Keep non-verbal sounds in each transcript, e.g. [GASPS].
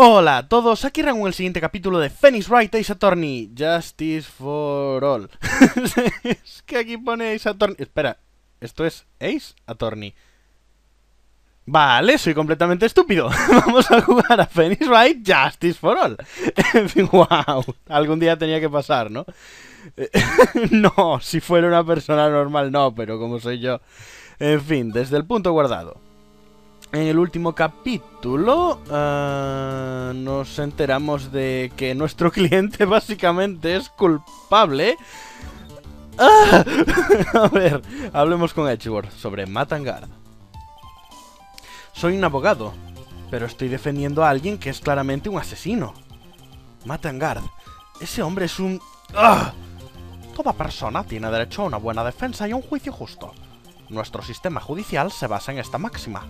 Hola a todos, aquí Rango en el siguiente capítulo de Phoenix Wright Ace Attorney Justice for All. [LAUGHS] Es que aquí pone Ace Attorney. Espera, ¿esto es Ace Attorney? Vale, soy completamente estúpido. [LAUGHS] Vamos a jugar a Phoenix Wright Justice for All. En fin, wow Algún día tenía que pasar, ¿no? [LAUGHS] no, si fuera una persona normal no, pero como soy yo. En fin, desde el punto guardado en el último capítulo uh, nos enteramos de que nuestro [LAUGHS] cliente básicamente es culpable. ¡Ah! [LAUGHS] A ver, hablemos con Edgeworth sobre Matangard. Soy un abogado, pero estoy defendiendo a alguien que es claramente un asesino. Matangard, ese hombre es un... ¡Ah! Toda persona tiene derecho a una buena defensa y a un juicio justo. Nuestro sistema judicial se basa en esta máxima.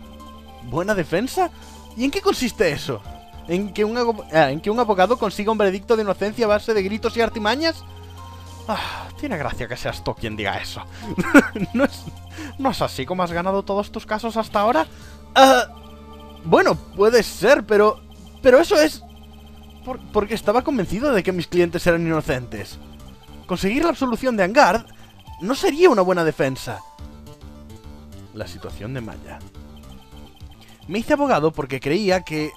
¿Buena defensa? ¿Y en qué consiste eso? ¿En que, un, ah, ¿En que un abogado consiga un veredicto de inocencia a base de gritos y artimañas? Ah, tiene gracia que seas tú quien diga eso. [LAUGHS] ¿No, es, ¿No es así como has ganado todos tus casos hasta ahora? Ah, bueno, puede ser, pero... Pero eso es... porque estaba convencido de que mis clientes eran inocentes. Conseguir la absolución de Angard no sería una buena defensa. La situación de Maya. Me hice abogado porque creía que,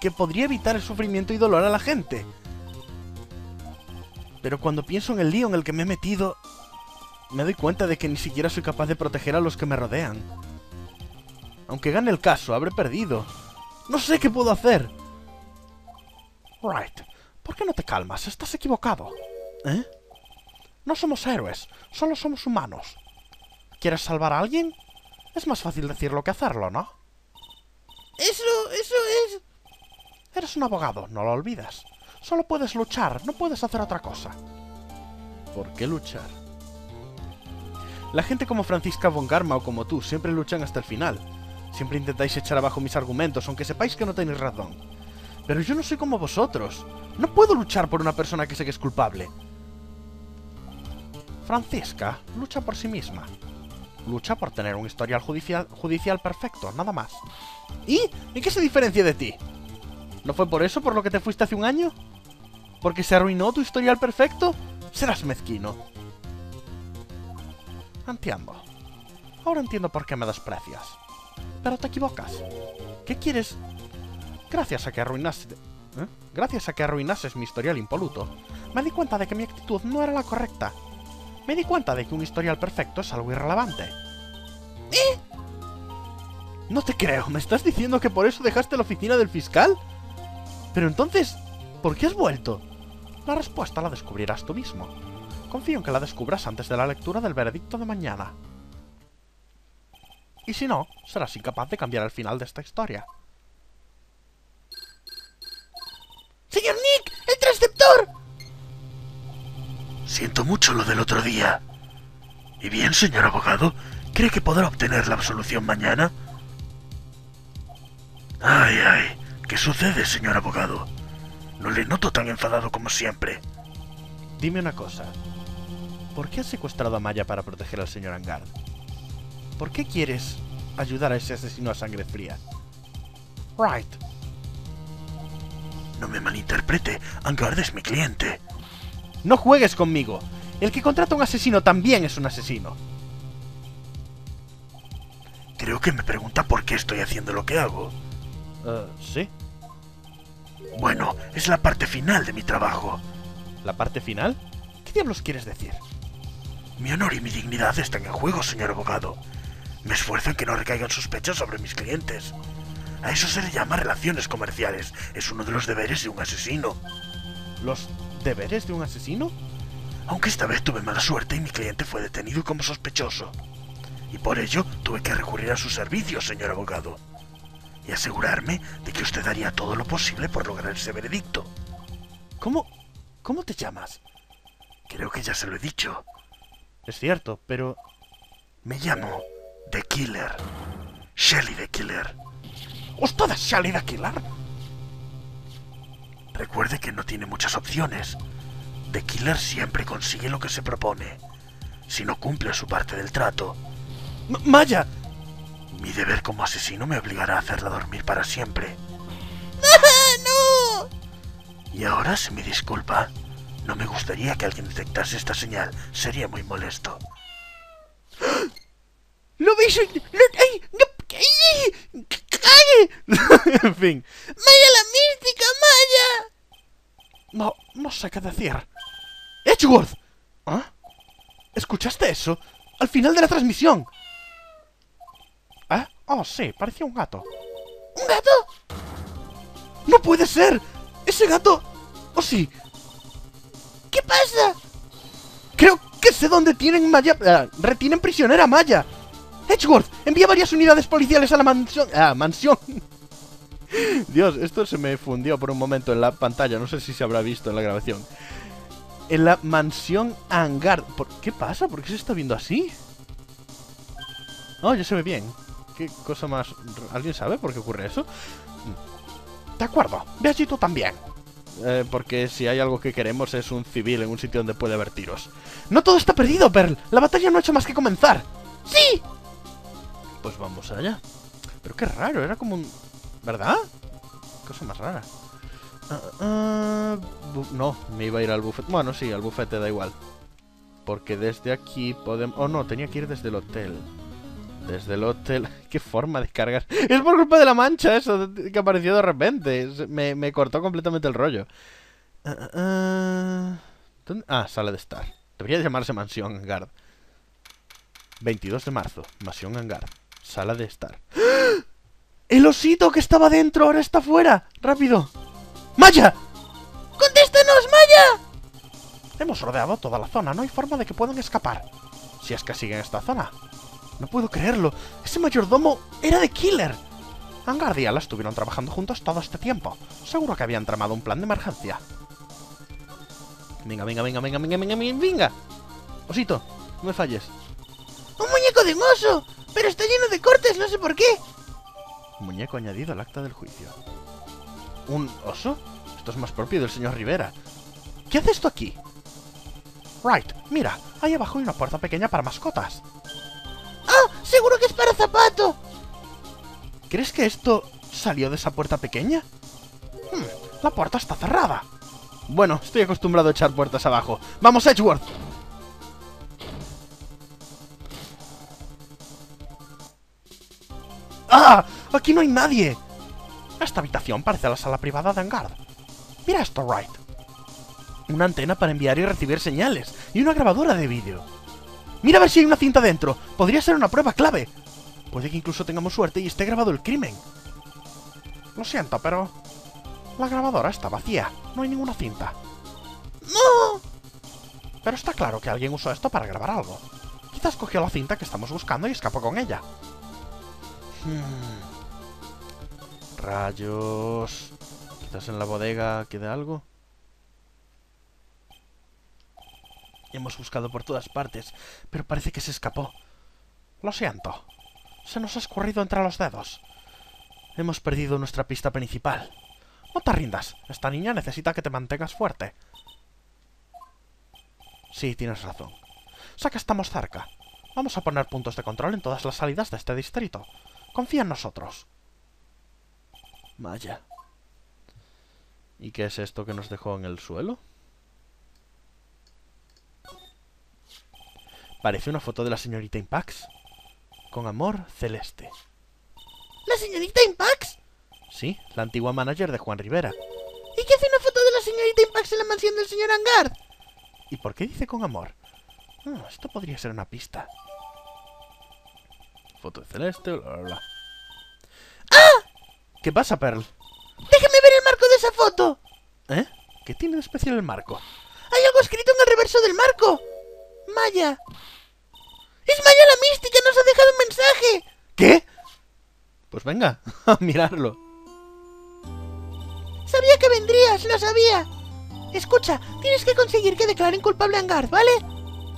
que podría evitar el sufrimiento y dolor a la gente. Pero cuando pienso en el lío en el que me he metido, me doy cuenta de que ni siquiera soy capaz de proteger a los que me rodean. Aunque gane el caso, habré perdido. No sé qué puedo hacer. Right. ¿Por qué no te calmas? Estás equivocado. ¿Eh? No somos héroes, solo somos humanos. ¿Quieres salvar a alguien? Es más fácil decirlo que hacerlo, ¿no? Eso, eso es... Eres un abogado, no lo olvidas. Solo puedes luchar, no puedes hacer otra cosa. ¿Por qué luchar? La gente como Francisca von Garma o como tú siempre luchan hasta el final. Siempre intentáis echar abajo mis argumentos, aunque sepáis que no tenéis razón. Pero yo no soy como vosotros. No puedo luchar por una persona que sé que es culpable. Francisca lucha por sí misma. Lucha por tener un historial judicial, perfecto, nada más. ¿Y? ¿En qué se diferencia de ti? ¿No fue por eso por lo que te fuiste hace un año? ¿Porque se arruinó tu historial perfecto? Serás mezquino. Entiendo. Ahora entiendo por qué me desprecias. Pero te equivocas. ¿Qué quieres? Gracias a que arruinaste... ¿eh? Gracias a que arruinases mi historial impoluto, me di cuenta de que mi actitud no era la correcta. Me di cuenta de que un historial perfecto es algo irrelevante. ¿Eh? No te creo, ¿me estás diciendo que por eso dejaste la oficina del fiscal? Pero entonces, ¿por qué has vuelto? La respuesta la descubrirás tú mismo. Confío en que la descubras antes de la lectura del veredicto de mañana. Y si no, serás incapaz de cambiar el final de esta historia. ¡Señor Nick! ¡El transceptor! Siento mucho lo del otro día. ¿Y bien, señor abogado? ¿Cree que podrá obtener la absolución mañana? Ay, ay, ¿qué sucede, señor abogado? No le noto tan enfadado como siempre. Dime una cosa. ¿Por qué has secuestrado a Maya para proteger al señor Angard? ¿Por qué quieres ayudar a ese asesino a sangre fría? Right. No me malinterprete, Angard es mi cliente. No juegues conmigo. El que contrata a un asesino también es un asesino. Creo que me pregunta por qué estoy haciendo lo que hago. Uh, ¿Sí? Bueno, es la parte final de mi trabajo. ¿La parte final? ¿Qué diablos quieres decir? Mi honor y mi dignidad están en juego, señor abogado. Me esfuerzo en que no recaigan sospechas sobre mis clientes. A eso se le llama relaciones comerciales. Es uno de los deberes de un asesino. ¿Los deberes de un asesino? Aunque esta vez tuve mala suerte y mi cliente fue detenido como sospechoso. Y por ello tuve que recurrir a sus servicios, señor abogado y asegurarme de que usted haría todo lo posible por lograr ese veredicto. ¿Cómo? ¿Cómo te llamas? Creo que ya se lo he dicho. Es cierto, pero... Me llamo The Killer. Shelly The Killer. ¿Usted es Shelly The Killer? Recuerde que no tiene muchas opciones. The Killer siempre consigue lo que se propone. Si no cumple su parte del trato... ¡Maya! Mi deber como asesino me obligará a hacerla dormir para siempre. [LAUGHS] ¡No! Y ahora se me disculpa. No me gustaría que alguien detectase esta señal. Sería muy molesto. [GASPS] ¡Lo veis! ¡Lo... ¡Ay! ¡No! ¡Ay! ¡Cague! [LAUGHS] en fin. ¡Maya la mística! No, no sé qué decir. ¡Edgeworth! ¿Ah? ¿Escuchaste eso? Al final de la transmisión. ¿Eh? Oh, sí, parecía un gato. ¿Un gato? ¡No puede ser! ¡Ese gato! ¡Oh, sí! ¿Qué pasa? Creo que sé dónde tienen Maya... eh, retienen prisionera a Maya. Edgeworth, envía varias unidades policiales a la mansión... Ah, mansión. Dios, esto se me fundió por un momento en la pantalla. No sé si se habrá visto en la grabación. En la mansión hangar. ¿Por qué pasa? ¿Por qué se está viendo así? Oh, ya se ve bien. ¿Qué cosa más... ¿Alguien sabe por qué ocurre eso? De acuerdo, ve allí tú también. Eh, porque si hay algo que queremos es un civil en un sitio donde puede haber tiros. No todo está perdido, Pearl. La batalla no ha hecho más que comenzar. ¡Sí! Pues vamos allá. Pero qué raro, era como un... ¿Verdad? Cosa más rara. Ah, ah, no, me iba a ir al bufete. Bueno, sí, al bufete da igual. Porque desde aquí podemos... Oh, no, tenía que ir desde el hotel. Desde el hotel... [LAUGHS] ¿Qué forma de cargar? Es por culpa de la mancha eso que apareció de repente. Me, me cortó completamente el rollo. Ah. Ah, sala de estar. Debería llamarse Mansión Hangar. 22 de marzo, Mansión Hangar. Sala de estar. ¡Ah! ¡El osito que estaba dentro ahora está fuera! ¡Rápido! ¡Maya! ¡Contéstanos, Maya! Hemos rodeado toda la zona, no hay forma de que puedan escapar. Si es que siguen esta zona. No puedo creerlo. Ese mayordomo era de Killer. Y Ala estuvieron trabajando juntos todo este tiempo. Seguro que habían tramado un plan de emergencia. Venga, venga, venga, venga, venga, venga, venga, venga. Osito, no me falles. ¡Un muñeco de un oso! Pero está lleno de cortes, no sé por qué. Muñeco añadido al acta del juicio. ¿Un oso? Esto es más propio del señor Rivera. ¿Qué hace esto aquí? Right, mira, ahí abajo hay una puerta pequeña para mascotas. ¡Ah! ¡Seguro que es para zapato! ¿Crees que esto salió de esa puerta pequeña? Hmm, la puerta está cerrada. Bueno, estoy acostumbrado a echar puertas abajo. ¡Vamos, Edgeworth! ¡Ah! ¡Aquí no hay nadie! Esta habitación parece la sala privada de Angard. Mira esto, Wright. Una antena para enviar y recibir señales. Y una grabadora de vídeo. Mira a ver si hay una cinta dentro. Podría ser una prueba clave. Puede que incluso tengamos suerte y esté grabado el crimen. Lo siento, pero... La grabadora está vacía. No hay ninguna cinta. ¡No! Pero está claro que alguien usó esto para grabar algo. Quizás cogió la cinta que estamos buscando y escapó con ella. Hmm. Rayos. Quizás en la bodega quede algo. Hemos buscado por todas partes, pero parece que se escapó. Lo siento. Se nos ha escurrido entre los dedos. Hemos perdido nuestra pista principal. No te rindas. Esta niña necesita que te mantengas fuerte. Sí, tienes razón. Sé que estamos cerca. Vamos a poner puntos de control en todas las salidas de este distrito. Confía en nosotros. Vaya. ¿Y qué es esto que nos dejó en el suelo? Parece una foto de la señorita Impax. Con amor celeste. ¿La señorita Impax? Sí, la antigua manager de Juan Rivera. ¿Y qué hace una foto de la señorita Impax en la mansión del señor Angard? ¿Y por qué dice con amor? Ah, esto podría ser una pista. Foto de celeste, bla, bla, bla. ¿Qué pasa, Pearl? ¡Déjeme ver el marco de esa foto! ¿Eh? ¿Qué tiene de especial el marco? ¡Hay algo escrito en el reverso del marco! Maya. ¡Es Maya la mística! ¡Nos ha dejado un mensaje! ¿Qué? Pues venga, [LAUGHS] a mirarlo. Sabía que vendrías, lo sabía. Escucha, tienes que conseguir que declaren culpable a Angard, ¿vale?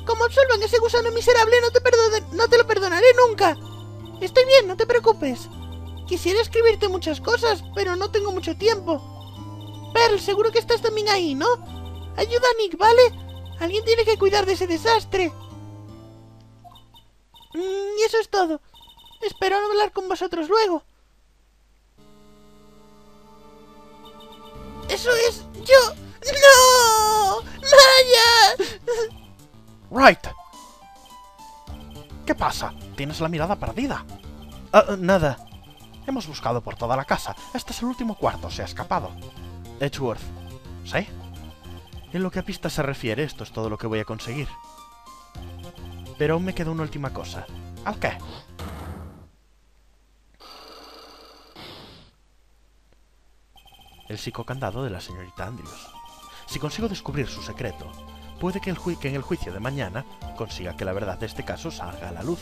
Como absuelvan ese gusano miserable, no te, no te lo perdonaré nunca. Estoy bien, no te preocupes. Quisiera escribirte muchas cosas, pero no tengo mucho tiempo. Pearl, seguro que estás también ahí, ¿no? Ayuda a Nick, ¿vale? Alguien tiene que cuidar de ese desastre. Mm, y eso es todo. Espero hablar con vosotros luego. Eso es yo. ¡No! ¡Maya! [LAUGHS] Right. ¿Qué pasa? Tienes la mirada perdida. Ah, nada. Hemos buscado por toda la casa. Este es el último cuarto. Se ha escapado. Edgeworth. ¿Sí? En lo que a pistas se refiere, esto es todo lo que voy a conseguir. Pero aún me queda una última cosa. ¿Al qué? El psicocandado de la señorita Andrews. Si consigo descubrir su secreto, puede que, el que en el juicio de mañana consiga que la verdad de este caso salga a la luz.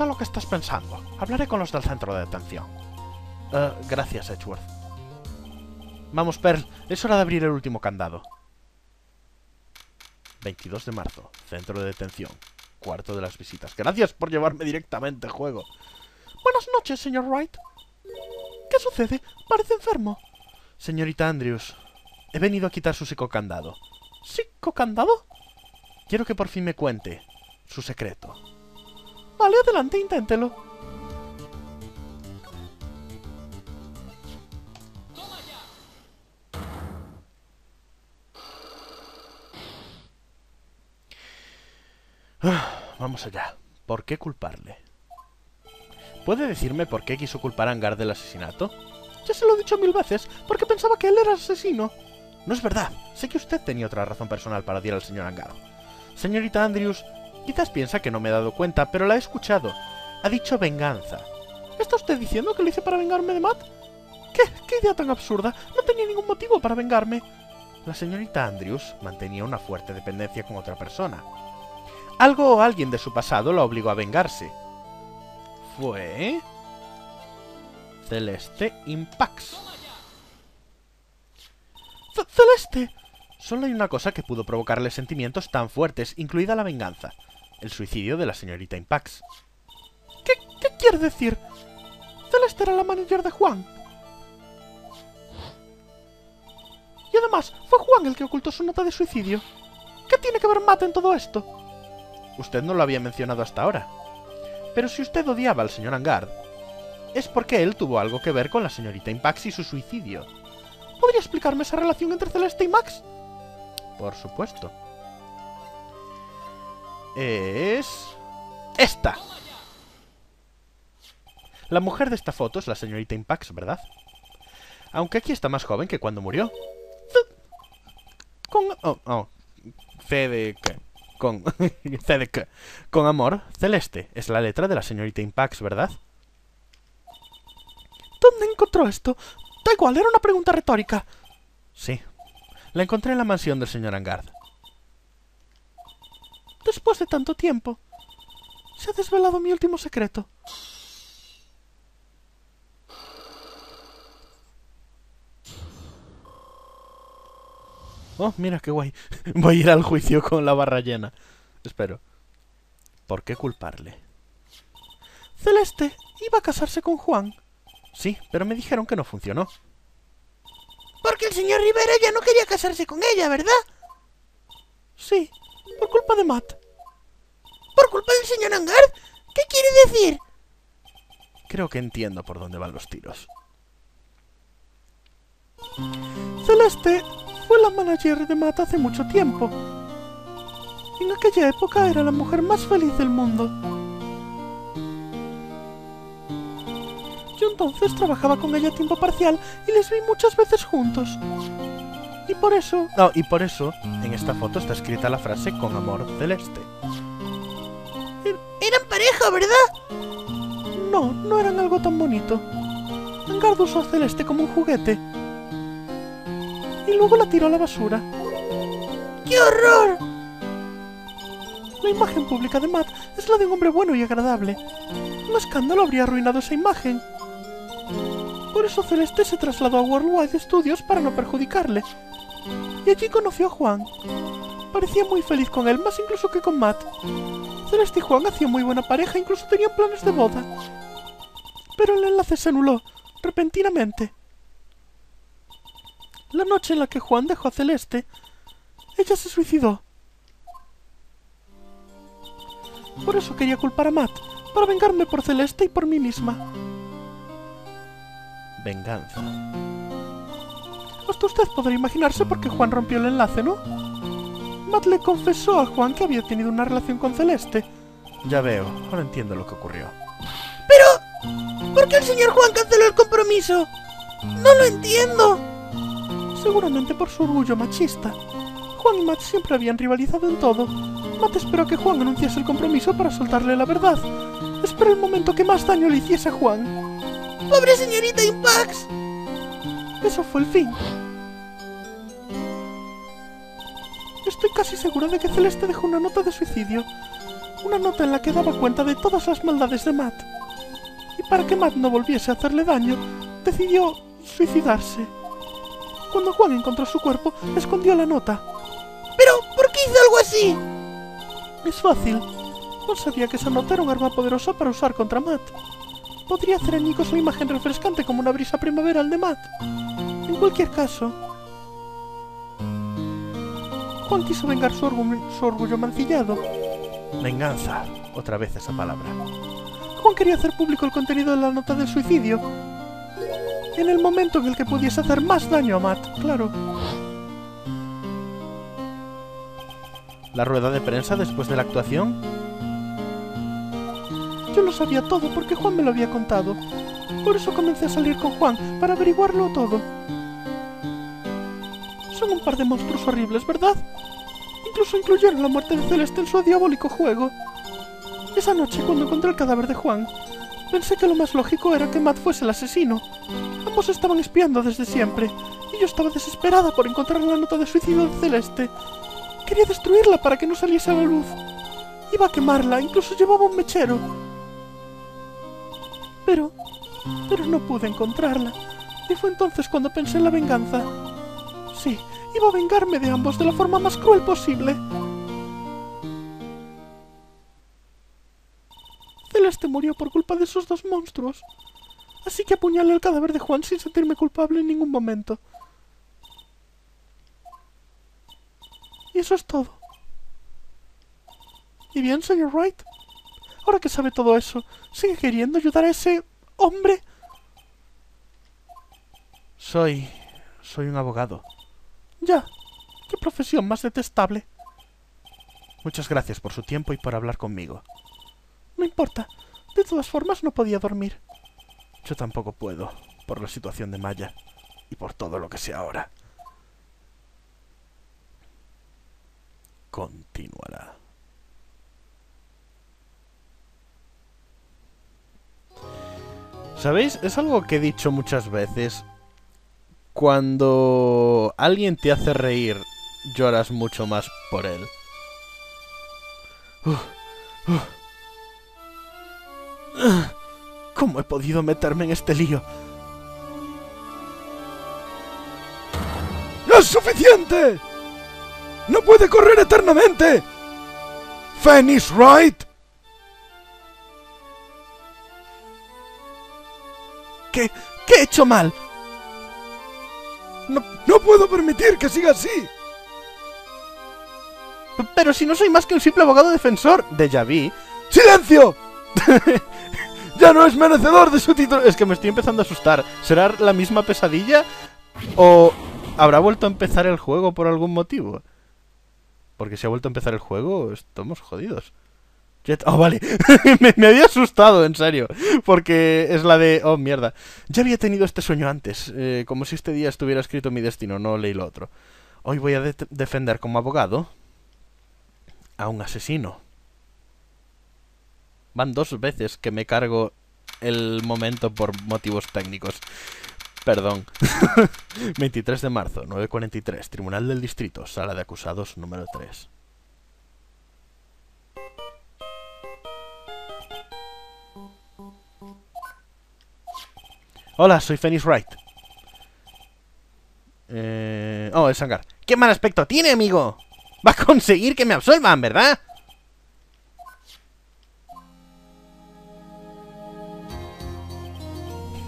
Sé lo que estás pensando. Hablaré con los del centro de detención. Eh, gracias, Edgeworth. Vamos, Pearl. Es hora de abrir el último candado. 22 de marzo. Centro de detención. Cuarto de las visitas. Gracias por llevarme directamente, juego. Buenas noches, señor Wright. ¿Qué sucede? Parece enfermo. Señorita Andrews, he venido a quitar su psicocandado. ¿Psicocandado? Quiero que por fin me cuente su secreto. Vale, adelante, inténtelo. Ah, Vamos allá. ¿Por qué culparle? ¿Puede decirme por qué quiso culpar a Angar del asesinato? Ya se lo he dicho mil veces, porque pensaba que él era asesino. No es verdad. Sé que usted tenía otra razón personal para odiar al señor Angar. Señorita Andrews, quizás piensa que no me he dado cuenta, pero la he escuchado. Ha dicho venganza. ¿Está usted diciendo que lo hice para vengarme de Matt? ¿Qué? ¿Qué idea tan absurda? No tenía ningún motivo para vengarme. La señorita Andrews mantenía una fuerte dependencia con otra persona. Algo o alguien de su pasado la obligó a vengarse. Fue... Celeste Impax. Ce- ¡Celeste! Solo hay una cosa que pudo provocarle sentimientos tan fuertes, incluida la venganza. El suicidio de la señorita Impax. ¿Qué, qué quiere decir? Celeste era la manager de Juan. Y además, fue Juan el que ocultó su nota de suicidio. ¿Qué tiene que ver Matt en todo esto? Usted no lo había mencionado hasta ahora. Pero si usted odiaba al señor Angard, es porque él tuvo algo que ver con la señorita Impax y su suicidio. ¿Podría explicarme esa relación entre Celeste y Max? Por supuesto. Es... esta. La mujer de esta foto es la señorita Impax, ¿verdad? Aunque aquí está más joven que cuando murió. Con... Oh, oh. C de. Con... [LAUGHS] C de. Con amor, Celeste. Es la letra de la señorita Impax, ¿verdad? ¿Dónde encontró esto? Da igual, era una pregunta retórica. Sí. La encontré en la mansión del señor Angard. Después de tanto tiempo, se ha desvelado mi último secreto. Oh, mira qué guay. [LAUGHS] Voy a ir al juicio con la barra llena. Espero. ¿Por qué culparle? Celeste iba a casarse con Juan. Sí, pero me dijeron que no funcionó. Porque el señor Rivera ya no quería casarse con ella, ¿verdad? Sí, por culpa de Matt. ¿Por culpa del señor Angard? ¿Qué quiere decir? Creo que entiendo por dónde van los tiros. Celeste fue la manager de Matt hace mucho tiempo. En aquella época era la mujer más feliz del mundo. Yo entonces trabajaba con ella a tiempo parcial y les vi muchas veces juntos. Y por eso... No, y por eso, en esta foto está escrita la frase con amor celeste. Eran pareja, ¿verdad? No, no eran algo tan bonito. Angard usó a Celeste como un juguete. Y luego la tiró a la basura. ¡Qué horror! La imagen pública de Matt es la de un hombre bueno y agradable. Un escándalo habría arruinado esa imagen. Por eso Celeste se trasladó a Worldwide Studios para no perjudicarle. Y allí conoció a Juan. Parecía muy feliz con él, más incluso que con Matt. Celeste y Juan hacían muy buena pareja, incluso tenían planes de boda. Pero el enlace se anuló, repentinamente. La noche en la que Juan dejó a Celeste, ella se suicidó. Por eso quería culpar a Matt, para vengarme por Celeste y por mí misma. Venganza. Hasta usted podrá imaginarse por qué Juan rompió el enlace, ¿no? Matt le confesó a Juan que había tenido una relación con Celeste. Ya veo, ahora entiendo lo que ocurrió. Pero... ¿Por qué el señor Juan canceló el compromiso? No lo entiendo. Seguramente por su orgullo machista. Juan y Matt siempre habían rivalizado en todo. Matt esperó a que Juan anunciase el compromiso para soltarle la verdad. Esperó el momento que más daño le hiciese a Juan. ¡Pobre señorita Impax! Eso fue el fin. Estoy casi segura de que Celeste dejó una nota de suicidio. Una nota en la que daba cuenta de todas las maldades de Matt. Y para que Matt no volviese a hacerle daño, decidió suicidarse. Cuando Juan encontró su cuerpo, escondió la nota. ¿Pero por qué hizo algo así? Es fácil. Juan sabía que esa nota era un arma poderosa para usar contra Matt. Podría hacer añicos la imagen refrescante como una brisa primaveral de Matt. En cualquier caso, Juan quiso vengar su, orgu- su orgullo mancillado. Venganza, otra vez esa palabra. Juan quería hacer público el contenido de la nota del suicidio. En el momento en el que pudiese hacer más daño a Matt, claro. ¿La rueda de prensa después de la actuación? Yo lo sabía todo porque Juan me lo había contado. Por eso comencé a salir con Juan, para averiguarlo todo. Son un par de monstruos horribles, ¿verdad? Incluso incluyeron la muerte de Celeste en su diabólico juego. Esa noche, cuando encontré el cadáver de Juan, pensé que lo más lógico era que Matt fuese el asesino. Ambos estaban espiando desde siempre, y yo estaba desesperada por encontrar la nota de suicidio de Celeste. Quería destruirla para que no saliese a la luz. Iba a quemarla, incluso llevaba un mechero. Pero... pero no pude encontrarla. Y fue entonces cuando pensé en la venganza. Sí, iba a vengarme de ambos de la forma más cruel posible. Celeste murió por culpa de esos dos monstruos. Así que apuñalé el cadáver de Juan sin sentirme culpable en ningún momento. Y eso es todo. ¿Y bien, señor Wright? Ahora que sabe todo eso, ¿sigue queriendo ayudar a ese hombre? Soy... soy un abogado. Ya. Qué profesión más detestable. Muchas gracias por su tiempo y por hablar conmigo. No importa. De todas formas no podía dormir. Yo tampoco puedo, por la situación de Maya y por todo lo que sé ahora. Continuará. ¿Sabéis? Es algo que he dicho muchas veces. Cuando alguien te hace reír, lloras mucho más por él. ¿Cómo he podido meterme en este lío? ¡No es suficiente! ¡No puede correr eternamente! ¡Phoenix Wright! ¿Qué, ¿Qué he hecho mal? No, no puedo permitir que siga así. Pero si no soy más que un simple abogado defensor de Yavi. ¡Silencio! [LAUGHS] ya no es merecedor de su título. Es que me estoy empezando a asustar. ¿Será la misma pesadilla? ¿O habrá vuelto a empezar el juego por algún motivo? Porque si ha vuelto a empezar el juego, estamos jodidos. Oh, vale. [LAUGHS] me, había asustado, en serio. Porque es la de... Oh, mierda. Ya había tenido este sueño antes. eh, como si este día estuviera escrito mi destino, no leí lo otro. Hoy voy a de- defender como abogado a un asesino. Van dos veces que me cargo el momento por motivos técnicos. Perdón. [LAUGHS] 23 de marzo, 9.43, Tribunal del Distrito, Sala de Acusados número 3. Hola, soy Phoenix Wright. Eh... Oh, es Sangar. ¡Qué mal aspecto tiene, amigo! Va a conseguir que me absuelvan, ¿verdad?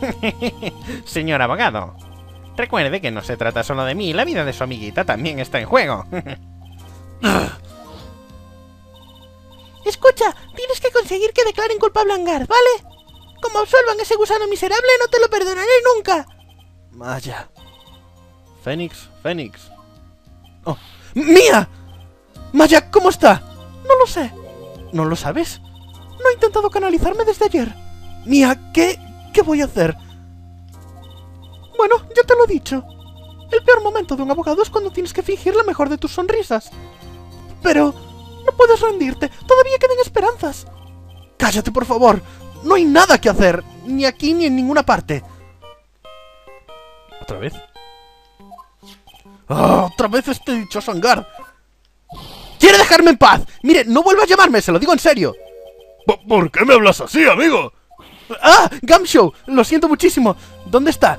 [LAUGHS] Señor abogado, recuerde que no se trata solo de mí, la vida de su amiguita también está en juego. [LAUGHS] Escucha, tienes que conseguir que declaren culpable a Angar, ¿vale? Como absuelvan ese gusano miserable, no te lo perdonaré nunca. Vaya. Fénix, Fénix. ¡Oh! ¡Mía! Maya, ¿cómo está? No lo sé. ¿No lo sabes? No he intentado canalizarme desde ayer. Mía, ¿qué, qué voy a hacer? Bueno, ya te lo he dicho. El peor momento de un abogado es cuando tienes que fingir la mejor de tus sonrisas. Pero no puedes rendirte. Todavía quedan esperanzas. Cállate, por favor. No hay nada que hacer. Ni aquí ni en ninguna parte. ¿Otra vez? ¡Ah! ¡Otra vez este dichoso hangar! ¡Quiere dejarme en paz! Mire, no vuelva a llamarme, se lo digo en serio. ¿Por qué me hablas así, amigo? ¡Ah! Gumshow, lo siento muchísimo. ¿Dónde está?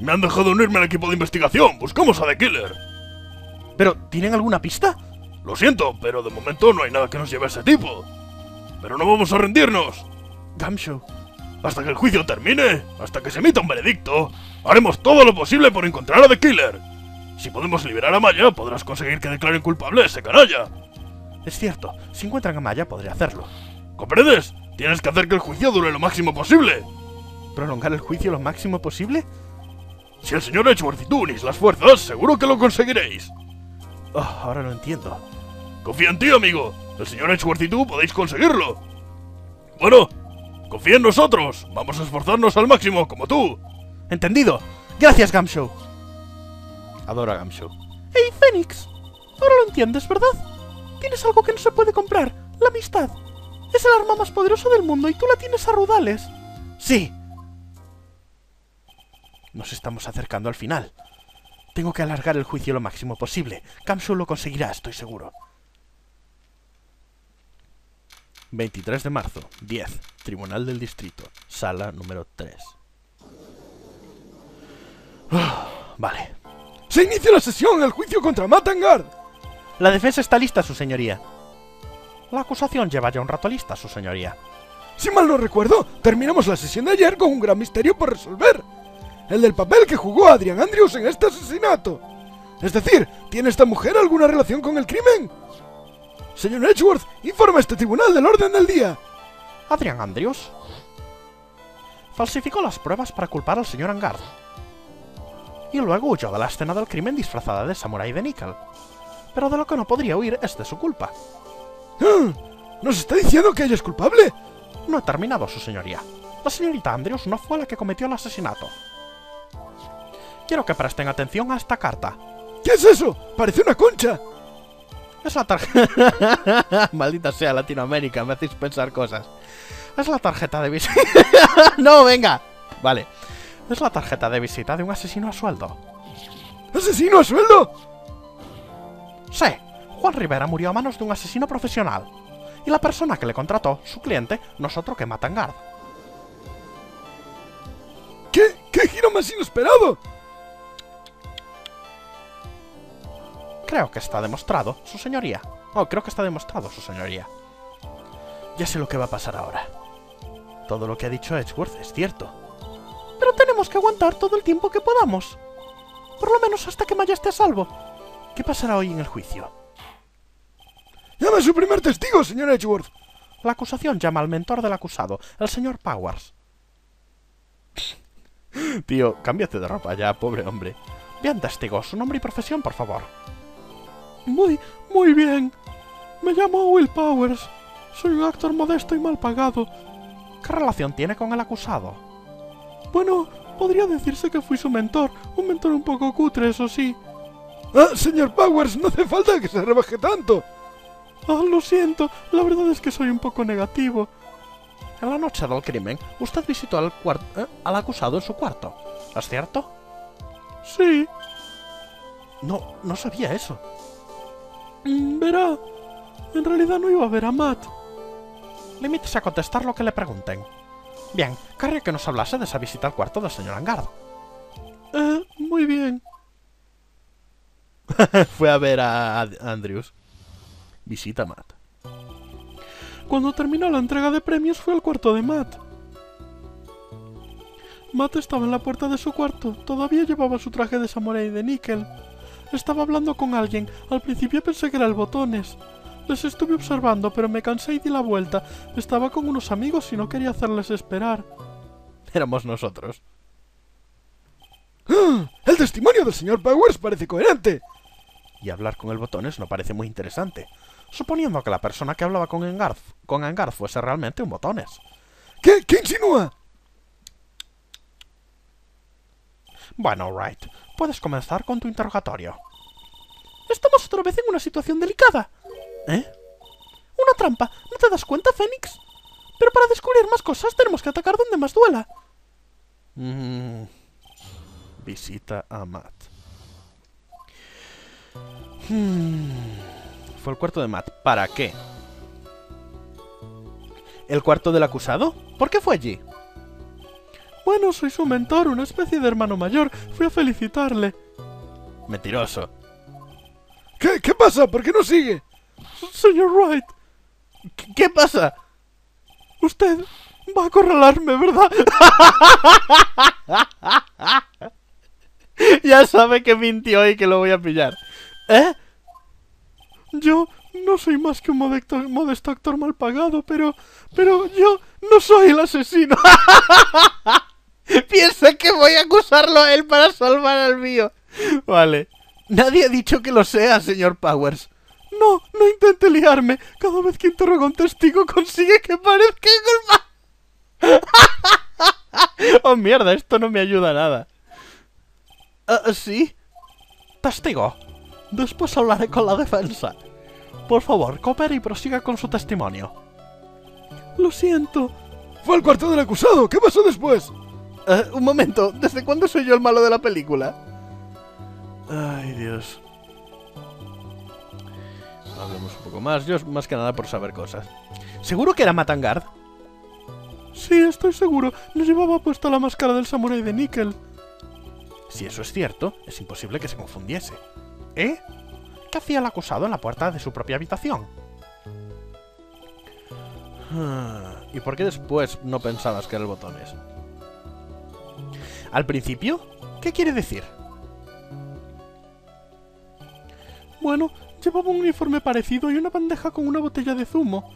Me han dejado unirme al equipo de investigación. Buscamos a The Killer. ¿Pero tienen alguna pista? Lo siento, pero de momento no hay nada que nos lleve a ese tipo. Pero no vamos a rendirnos. Gumshow. Hasta que el juicio termine, hasta que se emita un veredicto, haremos todo lo posible por encontrar a The Killer. Si podemos liberar a Maya, podrás conseguir que declaren culpable a ese canalla. Es cierto, si encuentran a Maya podré hacerlo. ¿Comprendes? Tienes que hacer que el juicio dure lo máximo posible. ¿Prolongar el juicio lo máximo posible? Si el señor Edgeworth y tú unís las fuerzas, seguro que lo conseguiréis. Oh, ahora lo entiendo. Confía en ti, amigo. El señor Edgeworth y tú podéis conseguirlo. Bueno, confía en nosotros. Vamos a esforzarnos al máximo, como tú. Entendido. Gracias, Gamshow. Adoro a Gamshow. ¡Hey, Fénix! Ahora lo entiendes, ¿verdad? Tienes algo que no se puede comprar. La amistad. Es el arma más poderosa del mundo y tú la tienes a rudales. Sí. Nos estamos acercando al final. Tengo que alargar el juicio lo máximo posible. Gamshow lo conseguirá, estoy seguro. 23 de marzo, 10. Tribunal del Distrito. Sala número 3. vale. ¡Se inicia la sesión! ¡El juicio contra Matangard! La defensa está lista, su señoría. La acusación lleva ya un rato lista, su señoría. Si mal no recuerdo, terminamos la sesión de ayer con un gran misterio por resolver. El del papel que jugó Adrian Andrews en este asesinato. Es decir, ¿tiene esta mujer alguna relación con el crimen? Señor Edgeworth, informa a este tribunal del orden del día. Adrian Andrews falsificó las pruebas para culpar al señor Angard. Y luego huyó de la escena del crimen disfrazada de samurái de níquel. Pero de lo que no podría huir es de su culpa. Ah, ¿Nos está diciendo que ella es culpable? No he terminado, su señoría. La señorita Andrews no fue la que cometió el asesinato. Quiero que presten atención a esta carta. ¿Qué es eso? Parece una concha. Es la tarjeta... [LAUGHS] Maldita sea Latinoamérica, me hacéis pensar cosas. Es la tarjeta de visita... [LAUGHS] no, venga. Vale. Es la tarjeta de visita de un asesino a sueldo. ¿Asesino a sueldo? Sí. Juan Rivera murió a manos de un asesino profesional. Y la persona que le contrató, su cliente, no es otro que Matangard. ¿Qué? ¿Qué giro más inesperado? Creo que está demostrado, su señoría. Oh, creo que está demostrado, su señoría. Ya sé lo que va a pasar ahora. Todo lo que ha dicho Edgeworth es cierto. Pero tenemos que aguantar todo el tiempo que podamos. Por lo menos hasta que Maya esté a salvo. ¿Qué pasará hoy en el juicio? Llama a su primer testigo, señor Edgeworth. La acusación llama al mentor del acusado, el señor Powers. Tío, cámbiate de ropa ya, pobre hombre. Bien, testigo, su nombre y profesión, por favor. Muy, muy bien. Me llamo Will Powers. Soy un actor modesto y mal pagado. ¿Qué relación tiene con el acusado? Bueno, podría decirse que fui su mentor. Un mentor un poco cutre, eso sí. Ah, señor Powers, no hace falta que se rebaje tanto. Ah, lo siento. La verdad es que soy un poco negativo. En la noche del crimen, usted visitó al, eh, al acusado en su cuarto. ¿Es cierto? Sí. No, no sabía eso. Verá, en realidad no iba a ver a Matt. Limítese a contestar lo que le pregunten. Bien, querría que nos hablase de esa visita al cuarto del señor Angard. Eh, muy bien. [LAUGHS] Fue a ver a Andrews. Visita a Matt. Cuando terminó la entrega de premios fue al cuarto de Matt. Matt estaba en la puerta de su cuarto. Todavía llevaba su traje de samurái de níquel. Estaba hablando con alguien. Al principio pensé que era el Botones. Les estuve observando, pero me cansé y di la vuelta. Estaba con unos amigos y no quería hacerles esperar. Éramos nosotros. ¡Ah! El testimonio del señor Powers parece coherente. Y hablar con el botones no parece muy interesante. Suponiendo que la persona que hablaba con Engarth, con Engarth fuese realmente un botones. ¿Qué? ¿Qué insinúa? Bueno, Wright, puedes comenzar con tu interrogatorio. Estamos otra vez en una situación delicada. ¿Eh? Una trampa. ¿No te das cuenta, Fénix? Pero para descubrir más cosas tenemos que atacar donde más duela. Mm. Visita a Matt. Hmm. Fue el cuarto de Matt. ¿Para qué? ¿El cuarto del acusado? ¿Por qué fue allí? Bueno, soy su mentor, una especie de hermano mayor. Fui a felicitarle. Mentiroso. ¿Qué? ¿Qué pasa? ¿Por qué no sigue? Señor Wright, ¿Qué, qué pasa? usted va a acorralarme, ¿verdad? [LAUGHS] ya sabe que mintió y que lo voy a pillar. ¿Eh? Yo no soy más que un modesto, modesto actor mal pagado, pero... Pero yo no soy el asesino. [LAUGHS] [LAUGHS] Piensa que voy a acusarlo a él para salvar al mío. Vale. Nadie ha dicho que lo sea, señor Powers. No, no intente liarme. Cada vez que interroga a un testigo consigue que parezca culpa. [LAUGHS] oh, mierda, esto no me ayuda a nada. Ah, ¿Sí? Testigo. Después hablaré con la defensa. Por favor, coopere y prosiga con su testimonio. Lo siento. Fue al cuarto del acusado. ¿Qué pasó después? Eh, un momento, ¿desde cuándo soy yo el malo de la película? Ay, Dios. Hablemos un poco más, yo más que nada por saber cosas. ¿Seguro que era Matangard? Sí, estoy seguro. No llevaba puesta la máscara del samurái de níquel. Si eso es cierto, es imposible que se confundiese. ¿Eh? ¿Qué hacía el acusado en la puerta de su propia habitación? Ah, ¿Y por qué después no pensabas que era el botones? ¿Al principio? ¿Qué quiere decir? Bueno, llevaba un uniforme parecido y una bandeja con una botella de zumo.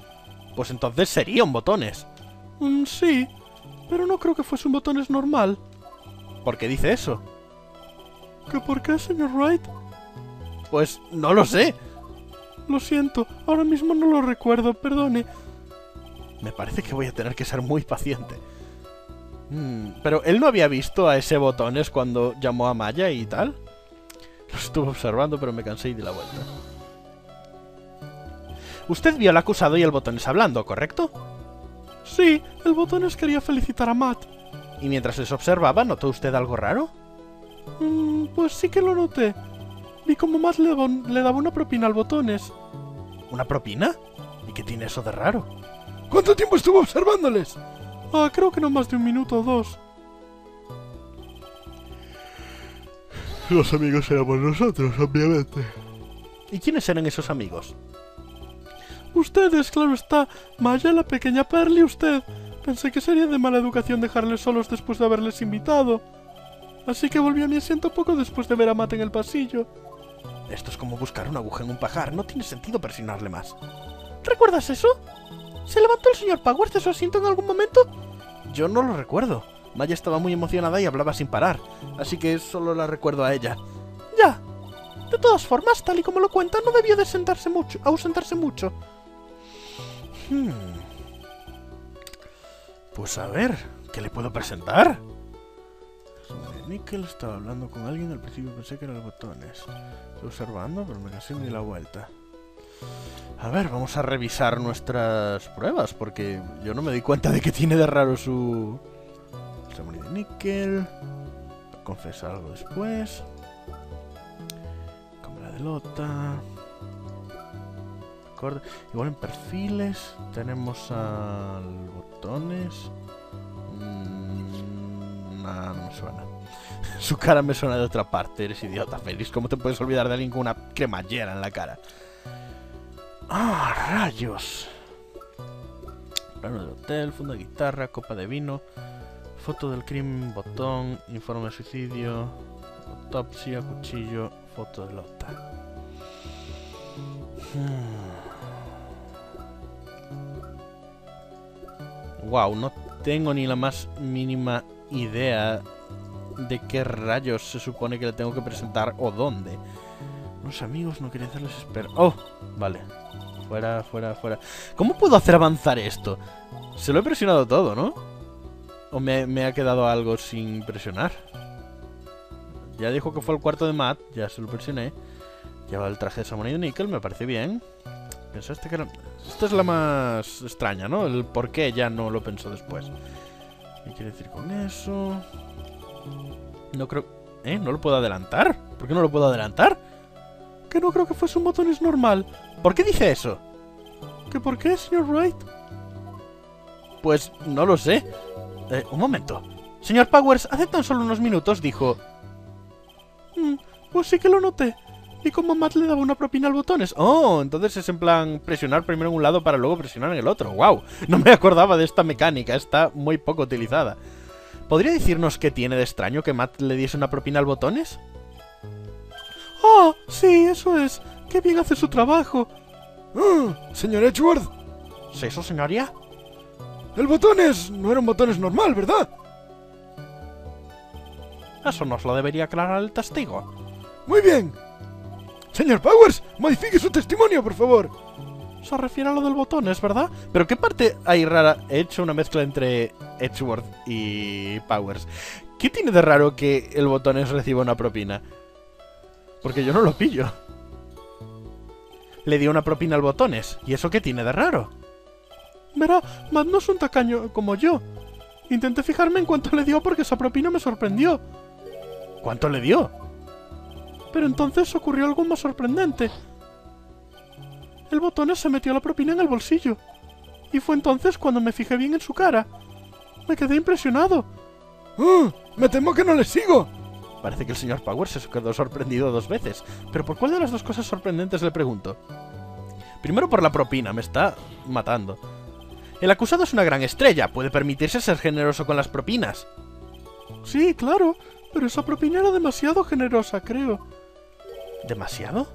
Pues entonces sería un botones. Mm, sí, pero no creo que fuese un botones normal. ¿Por qué dice eso? ¿Qué por qué, señor Wright? Pues no lo sé. Lo siento, ahora mismo no lo recuerdo, perdone. Me parece que voy a tener que ser muy paciente. Mm, pero él no había visto a ese botones cuando llamó a Maya y tal. Lo estuve observando, pero me cansé y di la vuelta. Usted vio al acusado y el botones hablando, ¿correcto? Sí, el botones quería felicitar a Matt. Y mientras les observaba, ¿notó usted algo raro? Mm, pues sí que lo noté. Vi como Matt le le daba una propina al botones. ¿Una propina? ¿Y qué tiene eso de raro? ¿Cuánto tiempo estuvo observándoles? Ah, creo que no más de un minuto o dos. Los amigos éramos nosotros, obviamente. ¿Y quiénes eran esos amigos? Ustedes, claro está. Maya, la pequeña Perla y usted. Pensé que sería de mala educación dejarles solos después de haberles invitado. Así que volví a mi asiento poco después de ver a Matt en el pasillo. Esto es como buscar una aguja en un pajar. No tiene sentido presionarle más. ¿Recuerdas eso? ¿Se levantó el señor Powers de su asiento en algún momento? Yo no lo recuerdo. Maya estaba muy emocionada y hablaba sin parar. Así que solo la recuerdo a ella. Ya. De todas formas, tal y como lo cuenta, no debió de sentarse mucho, ausentarse mucho. Hmm. Pues a ver, ¿qué le puedo presentar? Nickel estaba hablando con alguien, al principio pensé que eran los botones. Estoy observando, pero me casi ni la vuelta. A ver, vamos a revisar nuestras pruebas, porque yo no me di cuenta de que tiene de raro su... Samurai de níquel. Confesar algo después. Cámara de lota. Igual en perfiles tenemos al botones. Mm, nah, no me suena. [LAUGHS] Su cara me suena de otra parte. Eres idiota, Félix. ¿Cómo te puedes olvidar de alguien con una cremallera en la cara? ¡Ah, rayos! Plano del hotel, funda de guitarra, copa de vino, foto del crimen, botón, informe de suicidio, autopsia, cuchillo, foto de lota. Hmm. Wow, no tengo ni la más mínima idea de qué rayos se supone que le tengo que presentar o dónde. Los amigos no quería hacerles esperar. Oh, vale. Fuera, fuera, fuera. ¿Cómo puedo hacer avanzar esto? Se lo he presionado todo, ¿no? ¿O me, ha quedado algo sin presionar? Ya dijo que fue el cuarto de Matt, ya se lo presioné. Lleva el traje de Samurai de Nickel, me parece bien. Pensaste que era... Esta es la más extraña, ¿no? El por qué ya no lo pensó después. ¿Qué quiere decir con eso? No creo... ¿Eh? ¿No lo puedo adelantar? ¿Por qué no lo puedo adelantar? Que no creo que fuese un botones normal. ¿Por qué dice eso? ¿Que por qué, señor Wright? Pues no lo sé. Eh, un momento. Señor Powers, hace tan solo unos minutos dijo... Mm, pues sí que lo noté. Y como Matt le daba una propina al botones. Oh, entonces es en plan presionar primero en un lado para luego presionar en el otro. ¡Wow! No me acordaba de esta mecánica, está muy poco utilizada. ¿Podría decirnos qué tiene de extraño que Matt le diese una propina al botones? Ah, sí, eso es. Qué bien hace su trabajo. Ah, señor Edgeworth, ¿Sí, eso, señoría? el botones no era un botones normal, ¿verdad? Eso nos lo debería aclarar el testigo. Muy bien. Señor Powers, modifique su testimonio, por favor. Se refiere a lo del botones, ¿verdad? Pero ¿qué parte hay rara? He hecho una mezcla entre Edgeworth y Powers. ¿Qué tiene de raro que el botones reciba una propina? Porque yo no lo pillo. Le dio una propina al botones. ¿Y eso qué tiene de raro? Verá, Matt no es un tacaño como yo. Intenté fijarme en cuánto le dio porque esa propina me sorprendió. ¿Cuánto le dio? Pero entonces ocurrió algo más sorprendente. El botones se metió la propina en el bolsillo. Y fue entonces cuando me fijé bien en su cara. Me quedé impresionado. Ah, me temo que no le sigo. Parece que el señor Powers se quedó sorprendido dos veces. Pero ¿por cuál de las dos cosas sorprendentes le pregunto? Primero por la propina, me está matando. El acusado es una gran estrella, puede permitirse ser generoso con las propinas. Sí, claro, pero esa propina era demasiado generosa, creo. ¿Demasiado?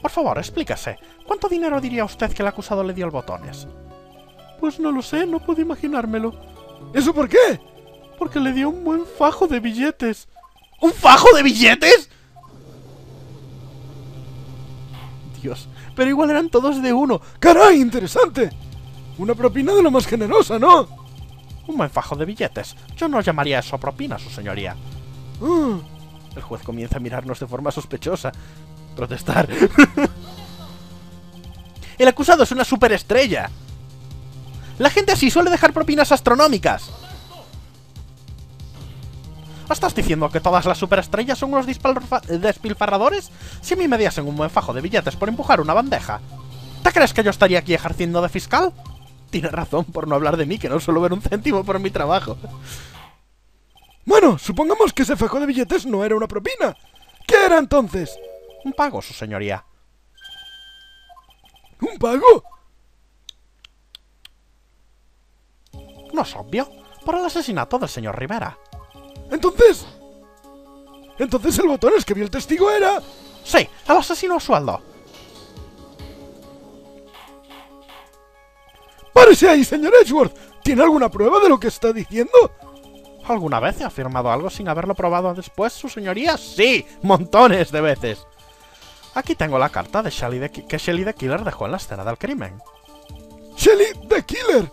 Por favor, explícase. ¿Cuánto dinero diría usted que el acusado le dio al botones? Pues no lo sé, no puedo imaginármelo. ¿Eso por qué? Porque le dio un buen fajo de billetes. ¿Un fajo de billetes? Dios, pero igual eran todos de uno. ¡Caray, interesante! Una propina de lo más generosa, ¿no? Un buen fajo de billetes. Yo no llamaría eso propina, su señoría. Ah, El juez comienza a mirarnos de forma sospechosa. Protestar. [LAUGHS] El acusado es una superestrella. La gente así suele dejar propinas astronómicas. ¿Estás diciendo que todas las superestrellas son unos despilfarradores? Si a mí me diesen un buen fajo de billetes por empujar una bandeja. ¿Te crees que yo estaría aquí ejerciendo de fiscal? Tiene razón por no hablar de mí, que no suelo ver un céntimo por mi trabajo. Bueno, supongamos que ese fajo de billetes no era una propina. ¿Qué era entonces? Un pago, su señoría. ¿Un pago? No es obvio. Por el asesinato del señor Rivera. Entonces... Entonces el botones que vio el testigo era... Sí, el asesino sueldo. ¡Párese ahí, señor Edgeworth! ¿Tiene alguna prueba de lo que está diciendo? ¿Alguna vez he afirmado algo sin haberlo probado después, su señoría? Sí, montones de veces. Aquí tengo la carta de Shelly Ki- que Shelly the Killer dejó en la escena del crimen. ¡Shelly the Killer!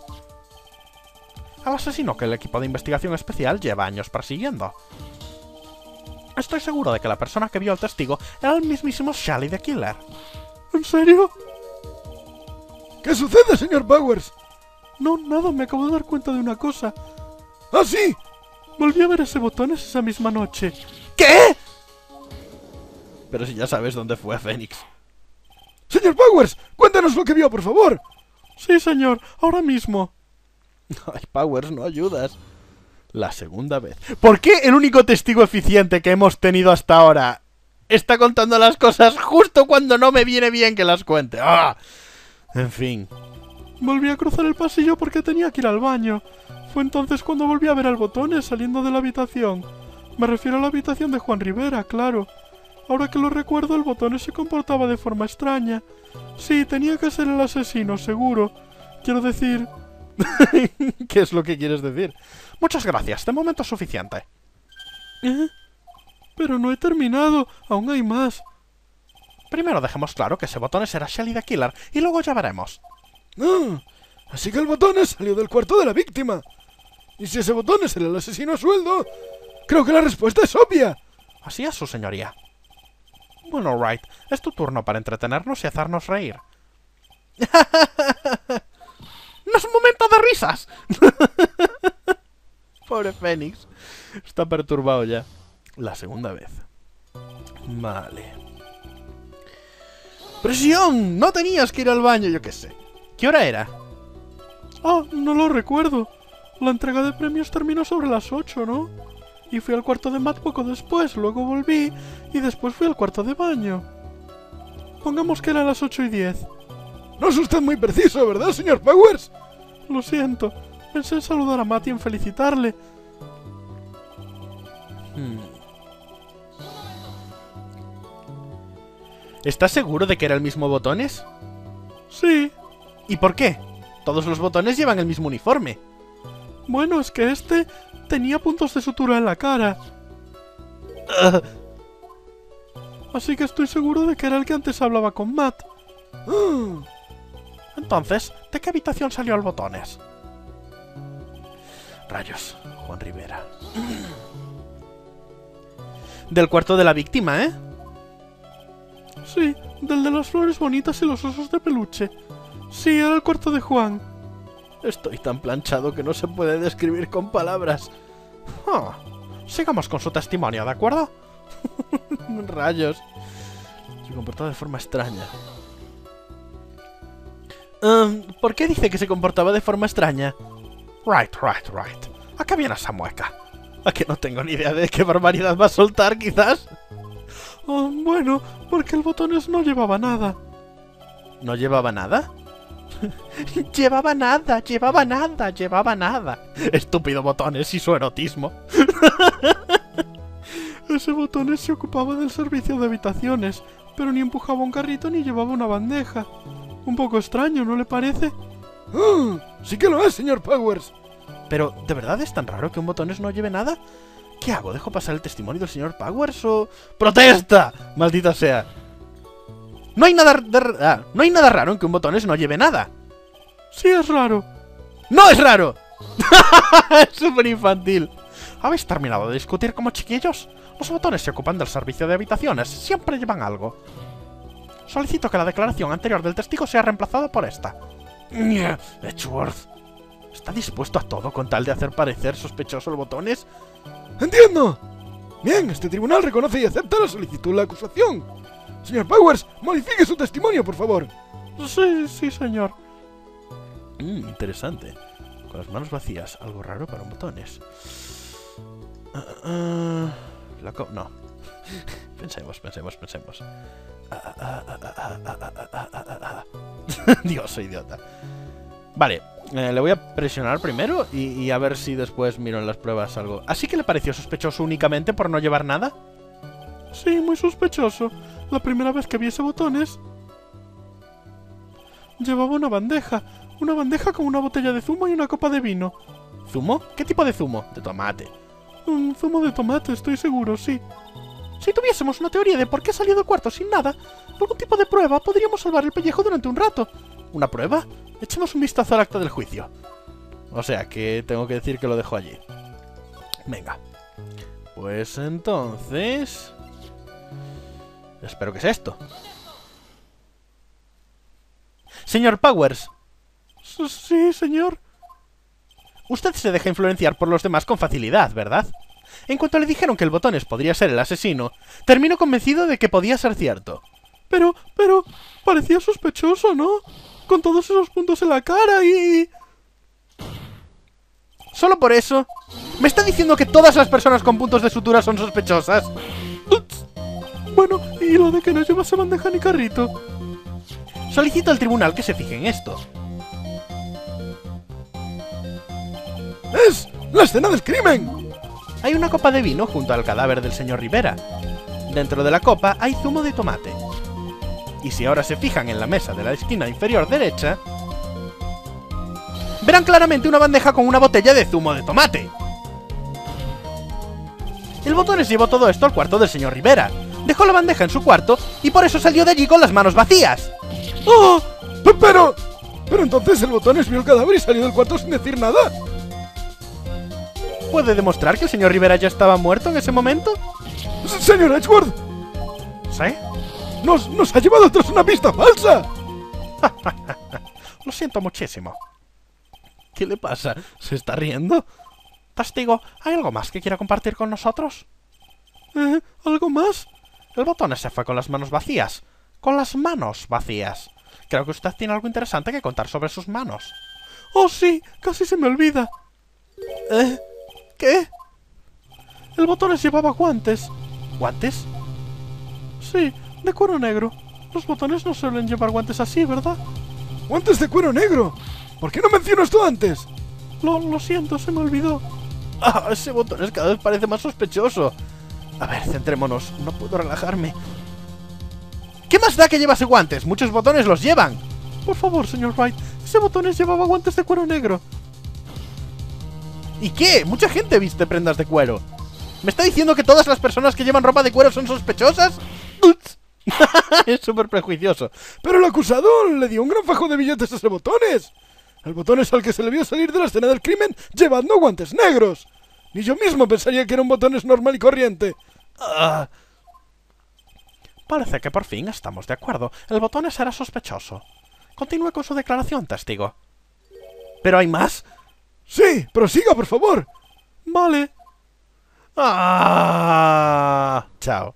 Al asesino que el equipo de investigación especial lleva años persiguiendo. Estoy seguro de que la persona que vio al testigo era el mismísimo Shelly the Killer. ¿En serio? ¿Qué sucede, señor Powers? No, nada, me acabo de dar cuenta de una cosa. ¡Ah, sí! Volví a ver ese botones esa misma noche. ¿Qué? Pero si ya sabes dónde fue Fénix. Señor Powers, cuéntanos lo que vio, por favor. Sí, señor, ahora mismo. [LAUGHS] Ay, Powers, no ayudas. La segunda vez. ¿Por qué el único testigo eficiente que hemos tenido hasta ahora está contando las cosas justo cuando no me viene bien que las cuente? ¡Ah! En fin. Volví a cruzar el pasillo porque tenía que ir al baño. Fue entonces cuando volví a ver al botones saliendo de la habitación. Me refiero a la habitación de Juan Rivera, claro. Ahora que lo recuerdo, el botones se comportaba de forma extraña. Sí, tenía que ser el asesino, seguro. Quiero decir, [LAUGHS] ¿Qué es lo que quieres decir? Muchas gracias, de momento es suficiente. ¿Eh? Pero no he terminado, aún hay más. Primero dejemos claro que ese botón será Shelly the Killer y luego ya veremos. Ah, así que el botón salió del cuarto de la víctima. Y si ese botón es el asesino a sueldo, creo que la respuesta es obvia. Así es, su señoría. Bueno, Wright, es tu turno para entretenernos y hacernos reír. [LAUGHS] ¡No es un momento de risas! [LAUGHS] Pobre Fénix. Está perturbado ya. La segunda vez. Vale. ¡Presión! No tenías que ir al baño, yo qué sé. ¿Qué hora era? Ah, no lo recuerdo. La entrega de premios terminó sobre las 8, ¿no? Y fui al cuarto de Matt poco después, luego volví y después fui al cuarto de baño. Pongamos que era las 8 y 10. No es usted muy preciso, ¿verdad, señor Powers? Lo siento. Pensé en saludar a Matt y en felicitarle. Hmm. ¿Estás seguro de que era el mismo botones? Sí. ¿Y por qué? Todos los botones llevan el mismo uniforme. Bueno, es que este tenía puntos de sutura en la cara. Así que estoy seguro de que era el que antes hablaba con Matt. Entonces, ¿de qué habitación salió el botones? Rayos, Juan Rivera. Del cuarto de la víctima, ¿eh? Sí, del de las flores bonitas y los osos de peluche. Sí, era el cuarto de Juan. Estoy tan planchado que no se puede describir con palabras. Ah, sigamos con su testimonio, ¿de acuerdo? [LAUGHS] Rayos. Se comportaba de forma extraña. Um, ¿Por qué dice que se comportaba de forma extraña? Right, right, right. ¿A qué viene esa mueca? ¿A que no tengo ni idea de qué barbaridad va a soltar, quizás? Oh, bueno, porque el botones no llevaba nada. ¿No llevaba nada? [LAUGHS] llevaba nada, llevaba nada, llevaba nada. Estúpido botones y su erotismo. [LAUGHS] Ese botones se ocupaba del servicio de habitaciones, pero ni empujaba un carrito ni llevaba una bandeja. Un poco extraño, ¿no le parece? ah, sí que lo es, señor Powers. Pero, ¿de verdad es tan raro que un botones no lleve nada? ¿Qué hago? ¿Dejo pasar el testimonio del señor Powers o...? ¡Protesta! ¡Maldita sea! No hay nada... de- ah, no hay nada raro en que un botones no lleve nada. Sí, es raro. ¡No es raro! [LAUGHS] es súper infantil. ¿Habéis terminado de discutir como chiquillos? Los botones se ocupan del servicio de habitaciones. Siempre llevan algo. Solicito que la declaración anterior del testigo sea reemplazada por esta. Edgeworth. ¿Está dispuesto a todo con tal de hacer parecer sospechoso el botones? ¡Entiendo! Bien, este tribunal reconoce y acepta la solicitud de la acusación. Señor Powers, modifique su testimonio, por favor. Sí, sí, señor. Mmm, interesante. Con las manos vacías, algo raro para un botones. Ah, ah, la co- no. [LAUGHS] pensemos, pensemos, pensemos. [LAUGHS] Dios, soy idiota. Vale, eh, le voy a presionar primero y, y, a ver si después miro en las pruebas algo. ¿Ah, ¿Así que le pareció sospechoso únicamente por no llevar nada? Sí, muy sospechoso. La primera vez que vi ese botones... Llevaba una bandeja. Una bandeja con una botella de zumo y una copa de vino. ¿Zumo? ¿Qué tipo de zumo? De tomate. Un zumo de tomate, estoy seguro, sí. Si tuviésemos una teoría de por qué salió del cuarto sin nada, algún tipo de prueba, podríamos salvar el pellejo durante un rato. ¿Una prueba? Echemos un vistazo al acta del juicio. O sea, que tengo que decir que lo dejo allí. Venga. Pues entonces... Espero que es esto. Señor Powers, Sí, señor. usted se deja influenciar por los demás con facilidad, ¿verdad? En cuanto le dijeron que el botones podría ser el asesino, terminó convencido de que podía ser cierto. Pero, pero, parecía sospechoso, ¿no? Con todos esos puntos en la cara y... ¿Solo por eso? ¿Me está diciendo que todas las personas con puntos de sutura son sospechosas? Bueno, y lo de que no llevase bandeja ni carrito. Solicito al tribunal que se fije en esto. ¡Es la escena del crimen! Hay una copa de vino junto al cadáver del señor Rivera. Dentro de la copa hay zumo de tomate. Y si ahora se fijan en la mesa de la esquina inferior derecha, verán claramente una bandeja con una botella de zumo de tomate. El botones llevó todo esto al cuarto del señor Rivera. Dejó la bandeja en su cuarto y por eso salió de allí con las manos vacías. ¡Oh! Pero... Pero entonces el botones vio el cadáver y salió del cuarto sin decir nada. ¿Puede demostrar que el señor Rivera ya estaba muerto en ese momento? Señor Edgeworth, ¿Sí? nos, nos ha llevado tras una pista falsa. [LAUGHS] Lo siento muchísimo. ¿Qué le pasa? ¿Se está riendo? Testigo, ¿hay algo más que quiera compartir con nosotros? ¿Eh? ¿Algo más? El botón se fue con las manos vacías. Con las manos vacías. Creo que usted tiene algo interesante que contar sobre sus manos. Oh, sí, casi se me olvida. ¿Eh? ¿Qué? El botones llevaba guantes. ¿Guantes? Sí, de cuero negro. Los botones no suelen llevar guantes así, ¿verdad? Guantes de cuero negro. ¿Por qué no menciono esto antes? Lo, lo siento, se me olvidó. Ah, ese botón es cada vez parece más sospechoso. A ver, centrémonos. No puedo relajarme. ¿Qué más da que llevase guantes? Muchos botones los llevan. Por favor, señor Wright, ese botones llevaba guantes de cuero negro. ¿Y qué? Mucha gente viste prendas de cuero. ¿Me está diciendo que todas las personas que llevan ropa de cuero son sospechosas? Uts. [LAUGHS] es súper prejuicioso. Pero el acusado le dio un gran fajo de billetes a ese botones. El botones al que se le vio salir de la escena del crimen llevando guantes negros. Ni yo mismo pensaría que era un botones normal y corriente. Ah. Parece que por fin estamos de acuerdo. El botones era sospechoso. Continúe con su declaración, testigo. ¿Pero hay más? Sí, prosiga, por favor. Vale. Ah. Chao.